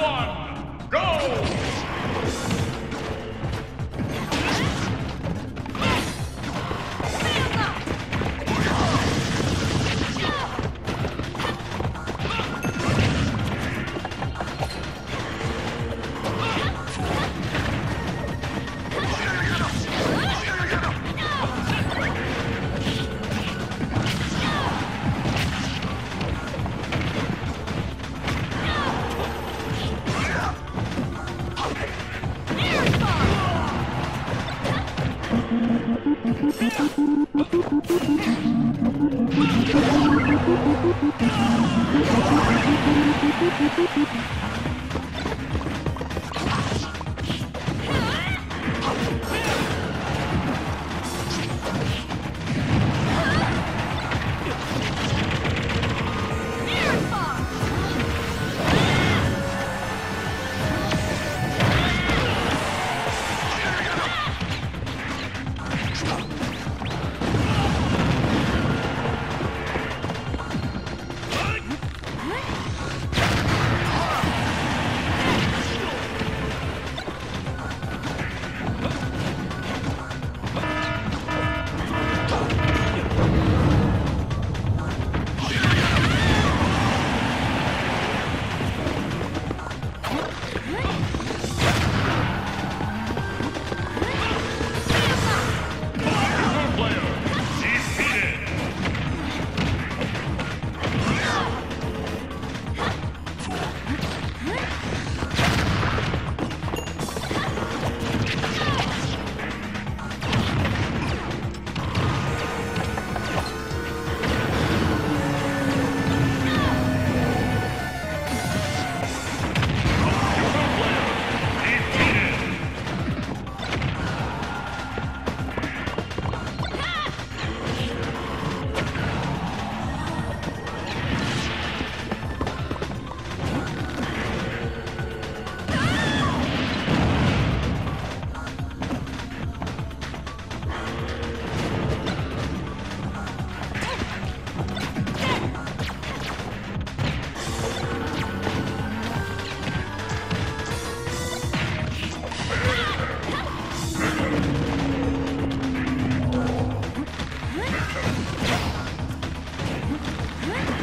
one. Stop. Huh? Huh?